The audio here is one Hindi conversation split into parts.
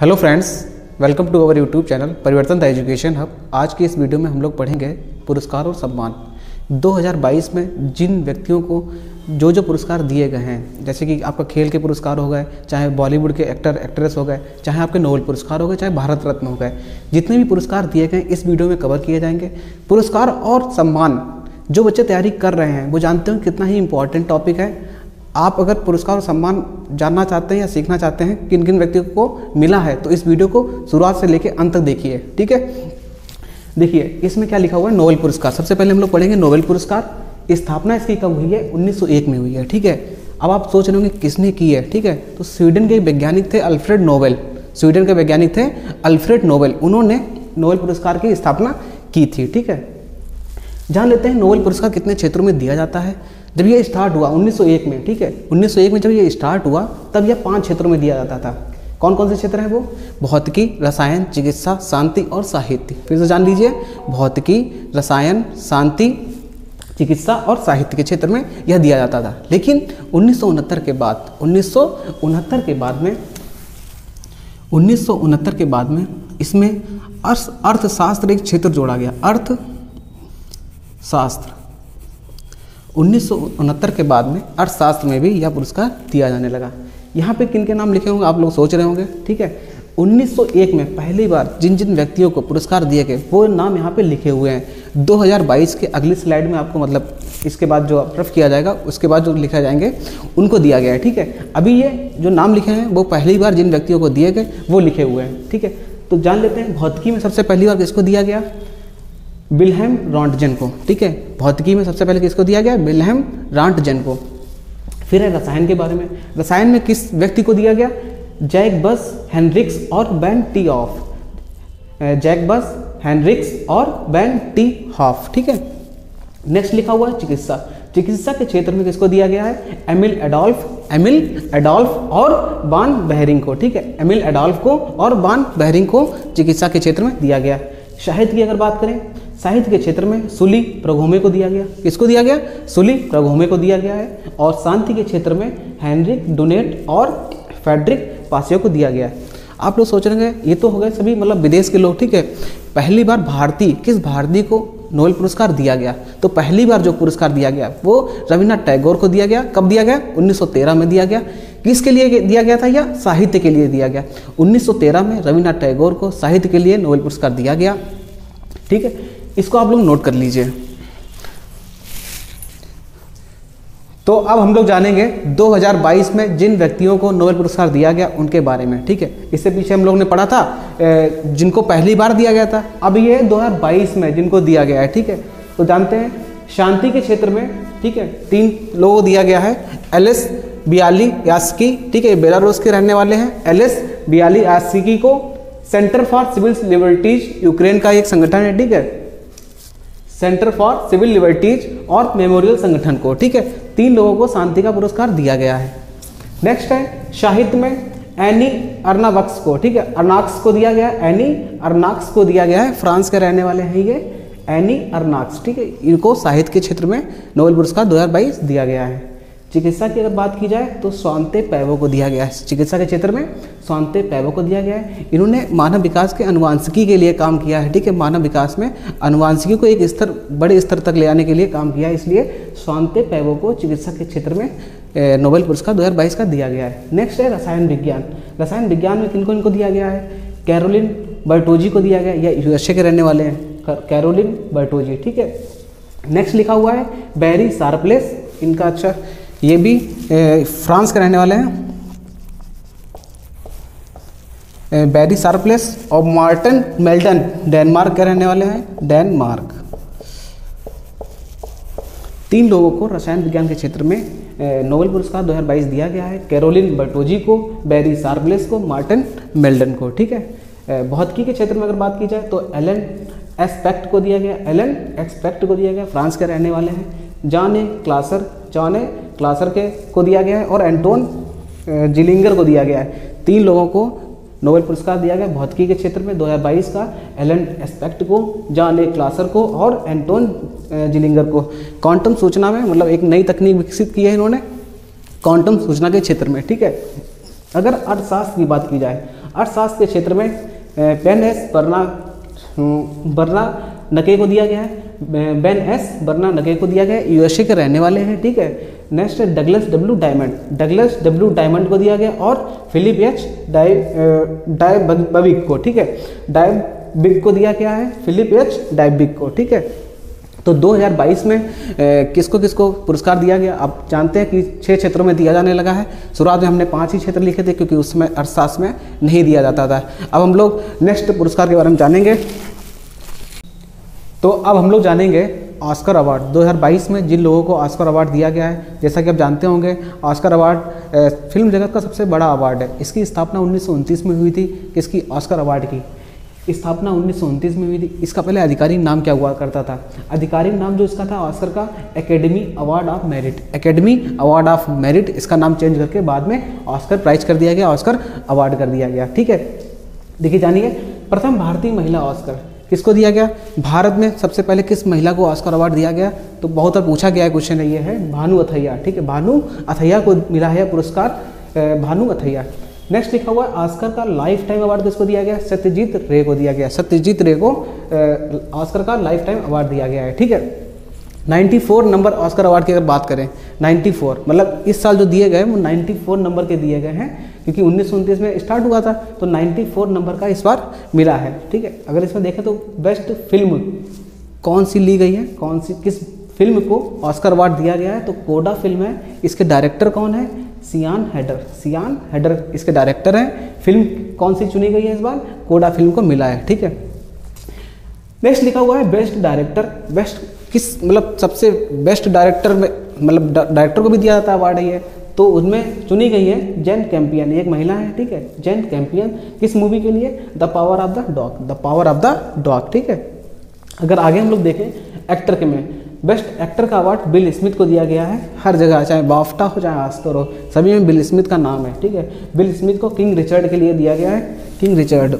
Hello friends welcome to our YouTube channel Parivartan the education hub आज की इस वीडियो में हम लोग पढ़ेंगे पुरस्कार और सम्मान। 2022 में जिन व्यक्तियों को जो जो पुरस्कार दिए गए हैं, जैसे कि आपका खेल के पुरस्कार हो गए, चाहे बॉलीवुड के एक्टर एक्ट्रेस हो गए, चाहे आपके नोबल पुरस्कार हो गए, चाहे भारत रत्न हो गए, जितने भी पुरस्कार दिए गए, इस वीडियो में कवर किए जाएँगे। पुरस्कार और सम्मान, जो बच्चे तैयारी कर रहे हैं, वो जानते हो कितना ही इंपॉर्टेंट टॉपिक है। आप अगर पुरस्कार और सम्मान जानना चाहते हैं या सीखना चाहते हैं किन किन व्यक्तियों को मिला है तो इस वीडियो को शुरुआत से लेकर अंत तक देखिए, ठीक है? देखिए, इसमें क्या लिखा हुआ है? नोबेल पुरस्कार। सबसे पहले हम लोग पढ़ेंगे नोबेल पुरस्कार। स्थापना इसकी कब हुई है? 1901 में हुई है, ठीक है? अब आप सोच रहे होंगे किसने की है, ठीक है? तो स्वीडन के वैज्ञानिक थे अल्फ्रेड नोबेल। स्वीडन के वैज्ञानिक थे अल्फ्रेड नोबेल। उन्होंने नोबेल पुरस्कार की स्थापना की थी, ठीक है? जान लेते हैं नोबेल पुरस्कार कितने क्षेत्रों में दिया जाता है। जब ये स्टार्ट हुआ 1901 में, ठीक है? 1901 में जब ये स्टार्ट हुआ, तब यह पाँच क्षेत्रों में दिया जाता था। कौन कौन से क्षेत्र है वो? भौतिकी, रसायन, चिकित्सा, शांति और साहित्य। फिर से जान लीजिए, भौतिकी, रसायन, शांति, चिकित्सा और साहित्य के क्षेत्र में यह दिया जाता था। लेकिन उन्नीस सौ उनहत्तर के बाद, उन्नीस सौ उनहत्तर के बाद में, उन्नीस सौ उनहत्तर के बाद में इसमें अर्थ, अर्थशास्त्र एक क्षेत्र जोड़ा गया। अर्थ शास्त्र उन्नीस सौ उनहत्तर के बाद में अर्थशास्त्र में भी यह पुरस्कार दिया जाने लगा। यहाँ पे किन के नाम लिखे होंगे? आप लोग सोच रहे होंगे, ठीक है? 1901 में पहली बार जिन जिन व्यक्तियों को पुरस्कार दिए गए, वो नाम यहाँ पे लिखे हुए हैं। 2022 के अगली स्लाइड में आपको मतलब इसके बाद जो रफ किया जाएगा, उसके बाद जो लिखा जाएँगे, उनको दिया गया है, ठीक है? अभी ये जो नाम लिखे हैं, वो पहली बार जिन व्यक्तियों को दिए गए, वो लिखे हुए हैं, ठीक है? तो जान लेते हैं, भौतिकी में सबसे पहली बार किसको दिया गया? बिलहेम रॉन्टजन को, ठीक है? भौतिकी में सबसे पहले किसको दिया गया? बिलहम रॉन्टजन को। फिर है रसायन के बारे में। रसायन में किस व्यक्ति को दिया गया? जैक बस, हेनरिक्स और बैन टी ऑफ़। जैक बस, हेनरिक्स और बैन टी हॉफ, ठीक है? नेक्स्ट लिखा हुआ है चिकित्सा। चिकित्सा के क्षेत्र में किसको दिया गया है? एमिल एडोल्फ एमिल एडोल्फ और बान बहरिंग को, ठीक है? एमिल एडोल्फ को और बान बहरिंग को चिकित्सा के क्षेत्र में दिया गया। साहित्य की अगर बात करें साहित्य के क्षेत्र में सुली प्रघोमे को दिया गया। किसको दिया गया? सुली प्रघोमे को दिया गया है और शांति के क्षेत्र में हैंनरिक, डोनेट और फेडरिक पासियो को दिया गया है। आप लोग सोच रहे हैं, ये तो हो गए सभी मतलब विदेश के लोग, ठीक है? पहली बार भारतीय किस भारतीय को नोबेल पुरस्कार दिया गया? तो पहली बार जो पुरस्कार दिया गया, वो रविन्द्रनाथ टैगोर को दिया गया। कब दिया गया? 1913 में दिया गया। किसके लिए दिया गया था? या साहित्य के लिए दिया गया। 1913 में रविन्द्रनाथ टैगोर को साहित्य के लिए नोबेल पुरस्कार दिया गया। ठीक है? इसको आप लोग नोट कर लीजिए। तो अब हम लोग जानेंगे 2022 में जिन व्यक्तियों को नोबेल पुरस्कार दिया गया, उनके बारे में, ठीक है? इससे पीछे हम लोग ने पढ़ा था जिनको पहली बार दिया गया था। अब ये 2022 में जिनको दिया गया है, ठीक है? तो जानते हैं, शांति के क्षेत्र में, ठीक है, तीन लोगों को दिया गया है एल एस बियाली यास्की, ठीक है बेलारूस के रहने वाले हैं। एल एस बियाली यास्की को Center for Civil Liberties Ukraine का एक संगठन है, ठीक है? सेंटर फॉर सिविल लिबर्टीज और मेमोरियल संगठन को, ठीक है? तीन लोगों को शांति का पुरस्कार दिया गया है। नेक्स्ट है, साहित्य में एनी अर्नावक्स को, ठीक है? अर्नाक्स को दिया गया एनी अर्नाक्स को दिया गया है। फ्रांस के रहने वाले हैं ये एनी अर्नाक्स ठीक है? इनको साहित्य के क्षेत्र में नोबेल पुरस्कार 2022 दिया गया है। चिकित्सा की अगर बात की जाए तो स्वांते पैवो को दिया गया है। चिकित्सा के क्षेत्र में स्वांते पैवो को दिया गया है। इन्होंने मानव विकास के अनुवांशिकी के लिए काम किया है, ठीक है? मानव विकास में अनुवांशिकी को एक स्तर, बड़े स्तर तक ले आने के लिए काम किया है। इसलिए स्वांते पैवो को चिकित्सा के क्षेत्र में नोबेल पुरस्कार दो हज़ार बाईस का दिया गया है। नेक्स्ट है रसायन विज्ञान। रसायन विज्ञान में किनको, इनको दिया गया है? कैरोलिन बर्टोजी को दिया गया या यूएसए के रहने वाले हैं। कैरोलिन बर्टोजी ठीक है? नेक्स्ट लिखा हुआ है बैरी सार्पलेस इनका अच्छा ये भी फ्रांस के रहने वाले हैं। बैरी सार्पलेस और मार्टन मेल्टन, डेनमार्क के रहने वाले हैं। डेनमार्क। तीन लोगों को रसायन विज्ञान के क्षेत्र में नोबेल पुरस्कार 2022 दिया गया है। कैरोलिन बर्टोजी को, बैरी सार्पलेस को, मार्टन मेल्डन को, ठीक है? भौतिकी के क्षेत्र में अगर बात की जाए तो एलन एस्पेक्ट को दिया गया, एलन एक्सपेक्ट को दिया गया, फ्रांस के रहने वाले हैं। जाने क्लासर, जाने क्लासर के को दिया गया है और एंटोन जिलिंगर को दिया गया है। तीन लोगों को नोबेल पुरस्कार दिया गया भौतिकी के क्षेत्र में 2022 का, एलन एस्पेक्ट को, जॉन ए क्लासर को और एंटोन जिलिंगर को। क्वांटम सूचना में मतलब एक नई तकनीक विकसित की है इन्होंने, क्वांटम सूचना के क्षेत्र में, ठीक है? अगर अर्थशास्त्र की बात की जाए, अर्थशास्त्र के क्षेत्र में बेन एस बर्ना बर्ना नके को दिया गया है। बेन एस बर्ना नके को दिया गया है। यूएसए के रहने वाले हैं, ठीक है? नेक्स्ट है Douglas W Diamond Douglas W Diamond को दिया गया और फिलिप एच डाई डायबिक को ठीक है? डायबिक को दिया गया है? फिलिप एच डायबिक को ठीक है? तो 2022 में ए, किसको किसको पुरस्कार दिया गया? आप जानते हैं कि छह क्षेत्रों में दिया जाने लगा है। शुरुआत में हमने पाँच ही क्षेत्र लिखे थे क्योंकि उसमें अर्थशास्त्र में नहीं दिया जाता था। अब हम लोग नेक्स्ट पुरस्कार के बारे में जानेंगे। तो अब हम लोग जानेंगे ऑस्कर अवार्ड। 2022 में जिन लोगों को ऑस्कर अवार्ड दिया गया है, जैसा कि आप जानते होंगे, ऑस्कर अवार्ड फ़िल्म जगत का सबसे बड़ा अवार्ड है। इसकी स्थापना उन्नीस सौ उनतीस में हुई थी, किसकी? ऑस्कर अवार्ड की। स्थापना उन्नीस सौ उनतीस में हुई थी। इसका पहले आधिकारिक नाम क्या हुआ करता था? आधिकारिक नाम जो इसका था, ऑस्कर का, Academy Award of Merit. Academy Award of Merit, इसका नाम चेंज करके बाद में ऑस्कर प्राइज कर दिया गया, ऑस्कर अवार्ड कर दिया गया। ठीक है? देखिए, जानिए, प्रथम भारतीय महिला ऑस्कर। किसको दिया गया? भारत में सबसे पहले किस महिला को ऑस्कर अवार्ड दिया गया? तो बहुत बार पूछा गया है क्वेश्चन ये है, भानु अथैया, ठीक है? भानु अथैया को मिला है पुरस्कार भानु अथैया। नेक्स्ट लिखा हुआ है, ऑस्कर का लाइफ टाइम अवार्ड किसको दिया गया? सत्यजीत रे को दिया गया। सत्यजीत रे को ऑस्कर का लाइफ टाइम अवार्ड दिया गया है, ठीक है? 94 नंबर ऑस्कर अवार्ड की अगर बात करें 94 मतलब इस साल जो दिए गए वो 94 नंबर के दिए गए हैं, क्योंकि उन्नीस सौ उनतीस में स्टार्ट हुआ था तो 94 नंबर का इस बार मिला है, ठीक है? अगर इसमें देखें तो बेस्ट फ़िल्म कौन सी ली गई है? कौन सी, किस फ़िल्म को ऑस्कर अवार्ड दिया गया है? तो कोडा फ़िल्म है, इसके डायरेक्टर कौन है? सियान हैडर सियान हैडर इसके डायरेक्टर हैं। फ़िल्म कौन सी चुनी गई है इस बार? कोडा फ़िल्म को मिला है, ठीक है? नेक्स्ट लिखा हुआ है, बेस्ट डायरेक्टर, बेस्ट किस मतलब सबसे बेस्ट डायरेक्टर में मतलब डायरेक्टर को भी दिया जाता है अवार्ड ये तो उसमें चुनी गई है जैन कैंपियन एक महिला है, ठीक है? जैन कैंपियन किस मूवी के लिए? The Power of the Dog the Power of the Dog ठीक है? अगर आगे हम लोग देखें एक्टर के में बेस्ट एक्टर का अवार्ड बिल स्मिथ को दिया गया है, हर जगह, चाहे बाफ्टा हो, चाहे आस्कर हो, सभी में बिल स्मिथ का नाम है, ठीक है? बिल स्मिथ को किंग रिचर्ड के लिए दिया गया है किंग रिचर्ड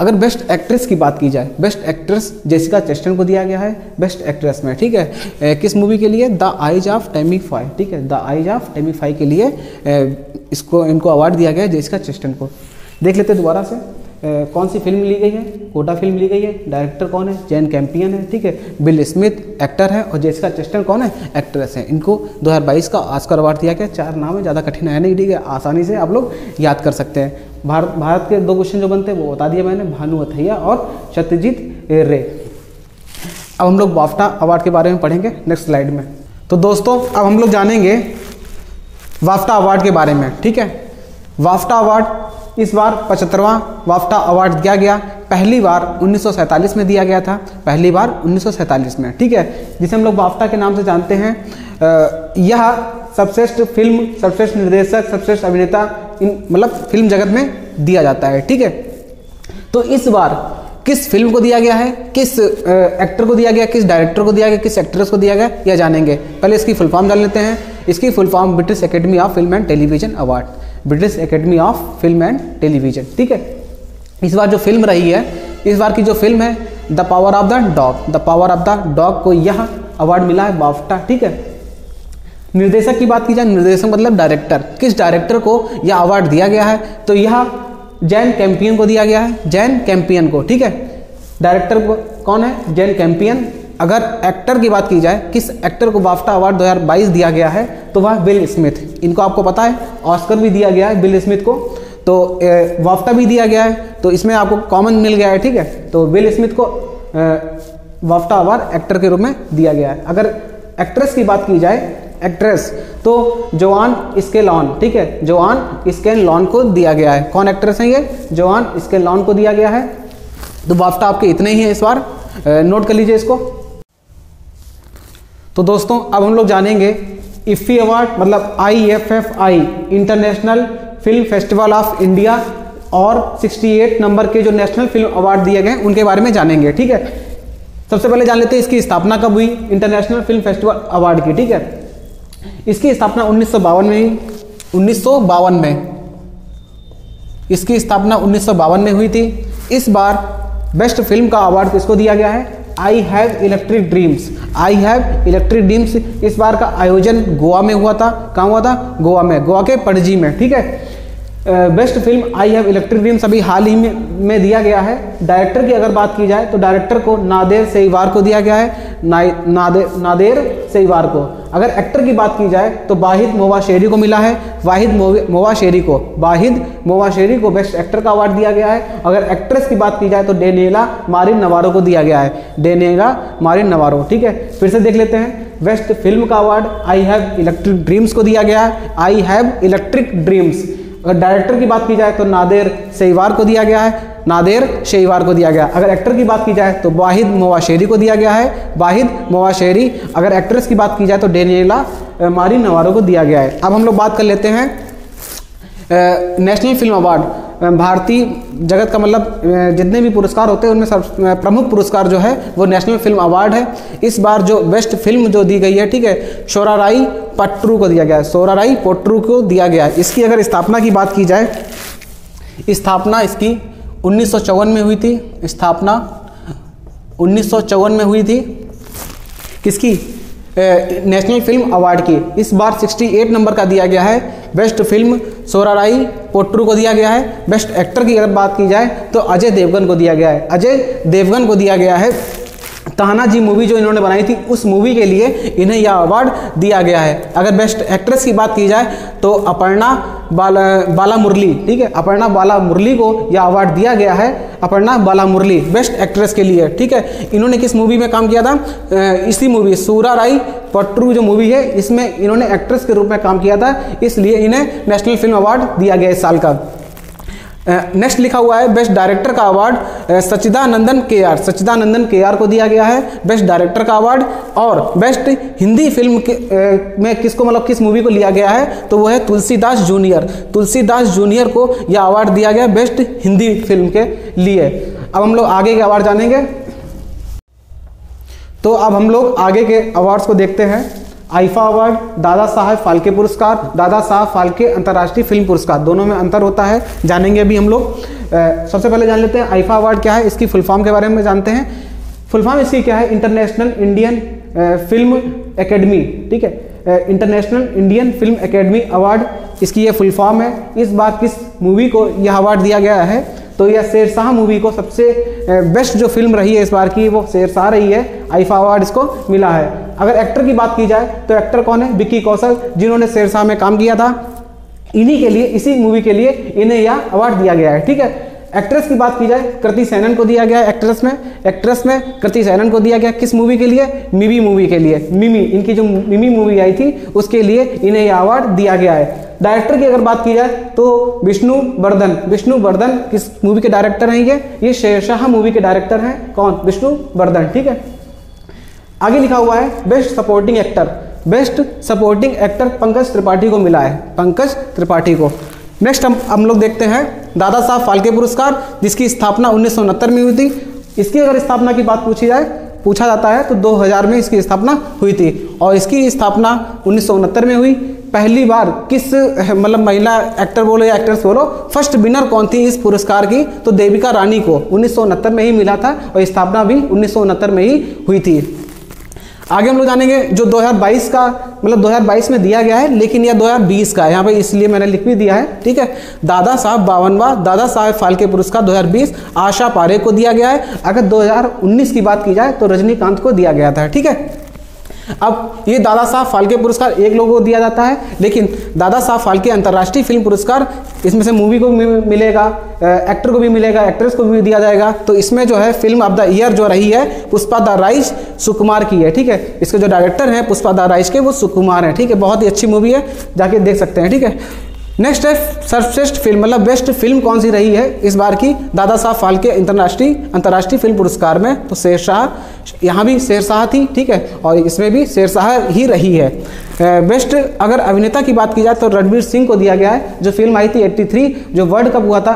अगर बेस्ट एक्ट्रेस की बात की जाए बेस्ट एक्ट्रेस जेसिका चेस्टन को दिया गया है बेस्ट एक्ट्रेस में ठीक है? ए, किस मूवी के लिए? The Eyes of Tammy Faye ठीक है? The Eyes of Tammy Faye के लिए ए, इसको इनको अवार्ड दिया गया है जेसिका चेस्टन को। देख लेते दोबारा से। कौन सी फ़िल्म ली गई है? कोटा फ़िल्म ली गई है। डायरेक्टर कौन है? जैन कैंपियन है, ठीक है? बिल स्मिथ एक्टर है और जेसिका चेस्टन कौन है? एक्ट्रेस है। इनको 2022 का ऑस्कर अवार्ड दिया गया। चार नाम है, ज़्यादा कठिन है नहीं, ठीक है? आसानी से आप लोग याद कर सकते हैं। भारत भारत के दो क्वेश्चन जो बनते हैं, वो बता दिया मैंने। भानु अथैया और सत्यजीत रे। अब हम लोग वाफ्टा अवार्ड के बारे में पढ़ेंगे नेक्स्ट स्लाइड में। तो दोस्तों, अब हम लोग जानेंगे वाफ्टा अवार्ड के बारे में, ठीक है? वाफ्टा अवार्ड इस बार पचहत्तरवां वाफ्टा अवार्ड दिया गया। पहली बार 1947 में दिया गया था। पहली बार 1947 में, ठीक है? जिसे हम लोग वाफ्टा के नाम से जानते हैं। यह सर्वश्रेष्ठ फ़िल्म, सर्वश्रेष्ठ निर्देशक, सर्वश्रेष्ठ अभिनेता इन मतलब फ़िल्म जगत में दिया जाता है, ठीक है? तो इस बार किस फ़िल्म को दिया गया है? किस एक्टर को दिया गया? किस डायरेक्टर को दिया गया? किस एक्ट्रेस को दिया गया? यह जानेंगे। पहले इसकी फुल फॉर्म जान लेते हैं। इसकी full form British Academy of Film and Television award. British Academy of Film and Television. ठीक है? इस बार जो फ़िल्म रही है, इस बार की जो फ़िल्म है, the Power of the Dog. The Power of the Dog को यह अवार्ड मिला है बाफ्टा। ठीक है? निर्देशक की बात की जाए, निर्देशक मतलब डायरेक्टर किस डायरेक्टर को यह अवार्ड दिया गया है? तो यह जैन कैंपियन को दिया गया है। जैन कैंपियन को। ठीक है? डायरेक्टर कौन है? जैन कैंपियन। अगर एक्टर की बात की जाए, किस एक्टर को बाफ्टा अवार्ड 2022 दिया गया है तो वह बिल स्मिथ इनको आपको पता है ऑस्कर भी दिया गया है बिल स्मिथ को तो वाफ्टा भी दिया गया है तो इसमें आपको कॉमन मिल गया है, ठीक है? तो बिल स्मिथ को वाफ्टा अवार्ड एक्टर के रूप में दिया गया है। अगर एक्ट्रेस की बात की जाए एक्ट्रेस तो जोआन इसके लॉन ठीक है? जोआन इसके लॉन को दिया गया है। कौन एक्ट्रेस है ये? जोआन इसके लॉन को दिया गया है। तो वाफ्टा आपके इतने ही है इस बार। नोट कर लीजिए इसको। तो दोस्तों, अब हम लोग जानेंगे इफ़ी अवार्ड मतलब I F F I International Film Festival of India और 68 नंबर के जो नेशनल फ़िल्म अवार्ड दिए गए उनके बारे में जानेंगे, ठीक है? सबसे पहले जान लेते हैं इसकी स्थापना कब हुई इंटरनेशनल फ़िल्म फेस्टिवल अवार्ड की, ठीक है? इसकी स्थापना उन्नीस सौ बावन में उन्नीस में। इसकी स्थापना उन्नीस सौ बावन में हुई थी। इस बार बेस्ट फ़िल्म का अवार्ड किसको दिया गया है? I have electric dreams I have electric dreams इस बार का आयोजन गोवा में हुआ था। कहाँ हुआ था? गोवा में, गोवा के पणजी में, ठीक है? Best film I have electric dreams अभी हाल ही में, में दिया गया है। डायरेक्टर की अगर बात की जाए तो डायरेक्टर को नादेर सेईवार को दिया गया है। ना, नादे, नादेर सेईवार को। अगर एक्टर की बात की जाए तो वाहिद मोवा शेरी को मिला है। वाहिद मोवा शेरी को वाहिद मोवा शेरी को बेस्ट एक्टर का अवार्ड दिया गया है। अगर एक्ट्रेस की बात की जाए तो डेनेला मारिन नवारो को दिया गया है। डेनेला मारिन नवारो ठीक है? फिर से देख लेते हैं। बेस्ट फ़िल्म का award I have electric dreams को दिया गया है। आई हैव इलेक्ट्रिक ड्रीम्स अगर डायरेक्टर की बात की जाए तो नादेर शेवार को दिया गया है। नादेर शेवार को दिया गया। अगर एक्टर की बात की जाए तो वाहिद मोवाशेरी को दिया गया है। वाहिद मोवाशेरी, अगर एक्ट्रेस की बात की जाए तो डेनियला मारी नवारो को दिया गया है। अब हम लोग बात कर लेते हैं नेशनल फ़िल्म अवार्ड। भारतीय जगत का मतलब जितने भी पुरस्कार होते हैं, उनमें सब प्रमुख पुरस्कार जो है, वो नेशनल फ़िल्म अवार्ड है। इस बार जो बेस्ट फ़िल्म जो दी गई है, ठीक है शोराराई पट्टरू को दिया गया है, सोराराई पोट्रू को दिया गया है। इसकी अगर स्थापना की बात की जाए, स्थापना इसकी उन्नीस में हुई थी। स्थापना उन्नीस में हुई थी। किसकी? नेशनल फ़िल्म अवार्ड की। इस बार 68 नंबर का दिया गया है। बेस्ट फ़िल्म सोराराई पोट्रू को दिया गया है। बेस्ट एक्टर की अगर बात की जाए तो अजय देवगन को दिया गया है। अजय देवगन को दिया गया है। तानाजी मूवी जो इन्होंने बनाई थी, उस मूवी के लिए इन्हें यह अवार्ड दिया गया है। अगर बेस्ट एक्ट्रेस की बात की जाए तो अपर्णा बाला बाला मुरली, ठीक है? अपर्णा बाला मुरली को यह अवार्ड दिया गया है, अपर्णा बाला मुरली बेस्ट एक्ट्रेस के लिए, ठीक है? इन्होंने किस मूवी में काम किया था? इसी मूवी, सूरा राई पट्रू जो मूवी है, इसमें इन्होंने एक्ट्रेस के रूप में काम किया था, इसलिए इन्हें नेशनल फ़िल्म अवार्ड दिया गया इस साल का। नेक्स्ट लिखा हुआ है बेस्ट डायरेक्टर का award Sachidanandan K R Sachidanandan K R को दिया गया है बेस्ट डायरेक्टर का अवार्ड और बेस्ट हिंदी फ़िल्म के ए, में किसको मतलब किस मूवी को लिया गया है तो वो है तुलसीदास जूनियर तुलसीदास जूनियर को यह अवार्ड दिया गया बेस्ट हिंदी फ़िल्म के लिए. अब हम लोग आगे के अवार्ड जानेंगे. तो अब हम लोग आगे के अवार्ड्स को देखते हैं. आईफा अवार्ड, दादा साहब फाल्के पुरस्कार, दादा साहब फाल्के अंतर्राष्ट्रीय फ़िल्म पुरस्कार, दोनों में अंतर होता है, जानेंगे अभी हम लोग। सबसे पहले जान लेते हैं आईफा अवार्ड क्या है, इसकी फुल फॉर्म के बारे में जानते हैं। फुल फॉर्म इसकी क्या है, इंटरनेशनल इंडियन फ़िल्म एकेडमी, ठीक है? International Indian Film Academy award, इसकी ये फुल फॉर्म है। इस बार किस मूवी को यह अवार्ड दिया गया है? तो यह शेरशाह मूवी को सबसे बेस्ट जो फ़िल्म रही है इस बार की, वो शेरशाह रही है। आईफा अवार्ड इसको मिला है। अगर एक्टर की बात की जाए तो एक्टर कौन है? विक्की कौशल, जिन्होंने शेरशाह में काम किया था। इन्हीं के लिए, इसी मूवी के लिए इन्हें यह अवार्ड दिया गया है, ठीक है? एक्ट्रेस की बात की जाए, कृति सैनन को दिया गया एक्ट्रेस में। एक्ट्रेस में कृति सैनन को दिया गया किस मूवी के लिए? मिमी मूवी के लिए। मिमी, इनकी जो मिमी मूवी आई थी, उसके लिए इन्हें यह अवार्ड दिया गया है। डायरेक्टर की अगर बात की जाए तो विष्णु वर्धन। विष्णु वर्धन किस मूवी के डायरेक्टर हैं ये? ये शेरशाह मूवी के डायरेक्टर हैं। कौन? विष्णु वर्धन, ठीक है? आगे लिखा हुआ है best supporting actor best supporting actor Pankaj Tripathi को मिला है। पंकज त्रिपाठी को। नेक्स्ट हम हम लोग देखते हैं दादा साहब फाल्के पुरस्कार, जिसकी स्थापना उन्नीस सौ उनहत्तर में हुई थी। इसकी अगर स्थापना की बात पूछी जाए, पूछा जाता है तो 2000 में इसकी स्थापना हुई थी। और इसकी स्थापना उन्नीस सौ उनहत्तर में हुई। पहली बार किस मतलब महिला एक्टर बोलो या एक्ट्रेस बोलो, फ़र्स्ट विनर कौन थी इस पुरस्कार की? तो देविका रानी को। उन्नीस सौ उनहत्तर में ही मिला था और स्थापना भी उन्नीस सौ उनहत्तर में ही हुई थी। आगे हम लोग जानेंगे जो 2022 का मतलब 2022 में दिया गया है, लेकिन यह 2020 का है। यहाँ पे इसलिए मैंने लिख भी दिया है, ठीक है? दादा साहब बावनवा, दादा साहब फाल्के पुरस्कार 2020 आशा पारे को दिया गया है। अगर 2019 की बात की जाए तो रजनीकांत को दिया गया था, ठीक है? अब ये दादा साहब फाल्के पुरस्कार एक लोगों को दिया जाता है, लेकिन दादा साहब फाल्के अंतर्राष्ट्रीय फ़िल्म पुरस्कार, इसमें से मूवी को भी मिलेगा एक्टर को भी मिलेगा एक्ट्रेस को भी दिया जाएगा। तो इसमें जो है फ़िल्म ऑफ़ द ईयर जो रही है, पुष्पा द राइज सुकुमार की है, ठीक है? इसके जो डायरेक्टर हैं, पुष्पा द राइज के, वो सुकुमार हैं, ठीक है? बहुत ही अच्छी मूवी है, जाके देख सकते हैं, ठीक है? नेक्स्ट है, सर्वश्रेष्ठ फ़िल्म मतलब बेस्ट फ़िल्म कौन सी रही है? इस बार की दादा साहब फाल्के अंतर्राष्ट्रीय अंतर्राष्ट्रीय फ़िल्म पुरस्कार में तो शेरशाह यहाँ भी शेरशाह थी, ठीक है? और इसमें भी शेरशाह ही रही है। बेस्ट अगर अभिनेता की बात की जाए तो रणवीर सिंह को दिया गया है, जो फ़िल्म आई थी 83 जो वर्ल्ड कप हुआ था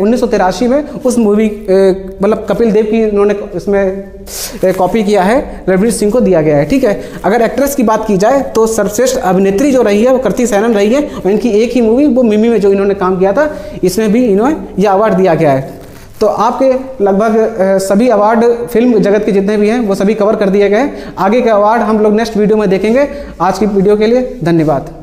उन्नीस सौ तिरासी में, उस मूवी मतलब कपिल देव की उन्होंने इसमें कॉपी किया है, रणवीर सिंह को दिया गया है, ठीक है? अगर एक्ट्रेस की बात की जाए तो सर्वश्रेष्ठ अभिनेत्री जो रही है, वो कृति सैनन रही है, और इनकी एक ही मूवी वो मिमी में जो इन्होंने काम किया था, इसमें भी इन्होंने यह अवार्ड दिया गया है। तो आपके लगभग सभी अवार्ड फ़िल्म जगत के जितने भी हैं, वो सभी कवर कर दिए गए आगे के अवार्ड हम लोग नेक्स्ट वीडियो में देखेंगे। आज की वीडियो के लिए धन्यवाद।